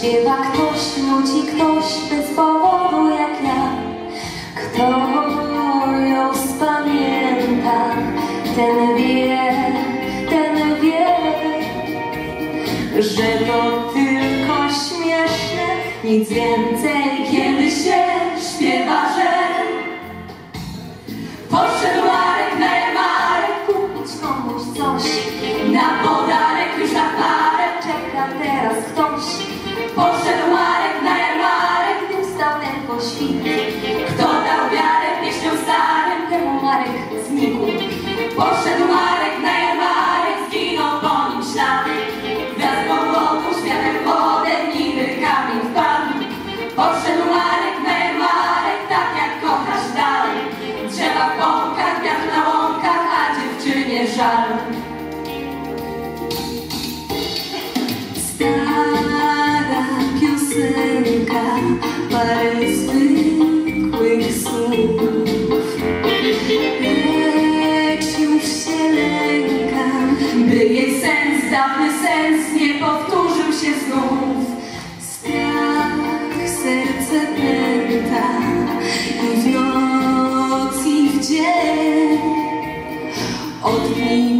Śpiewa tak ktoś, nudzi ktoś bez powodu jak ja. Kto ją spamięta, ten wie, ten wie Że to tylko śmieszne, nic więcej Kiedy się śpiewa, że Poszedł Marek na Kupić komuś coś na boku Odszedł Marek, mer Marek, tak jak kochasz dalej. Trzeba w bąkach, jak na łąkach, a dziewczynie żal. Stara piosenka, old name.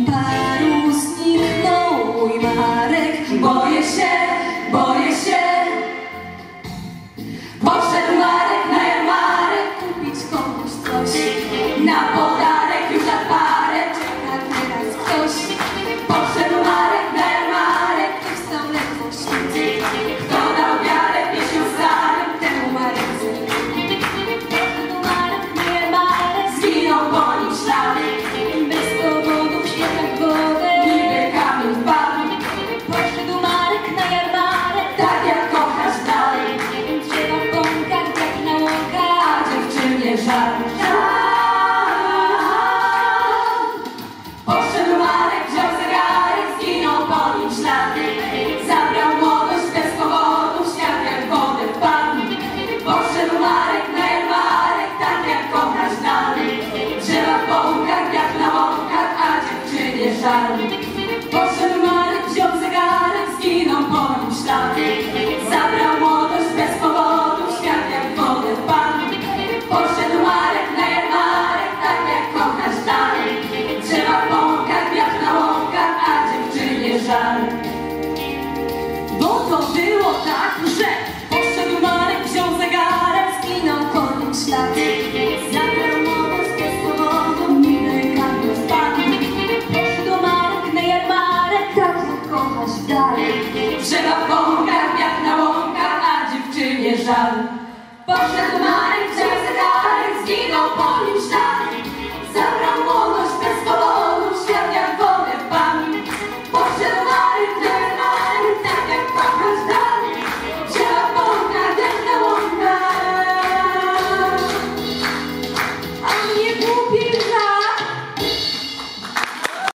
Bo to było tak, że Poszedł Marek, wziął zegarek Skinął koniec ślad Zabrał mowę z powodu Minę kamień spadł Poszedł Marek, neje Marek Tak kochasz dalej Trzeba w bąkach, jak na łąkach A dziewczynie żal. Poszedł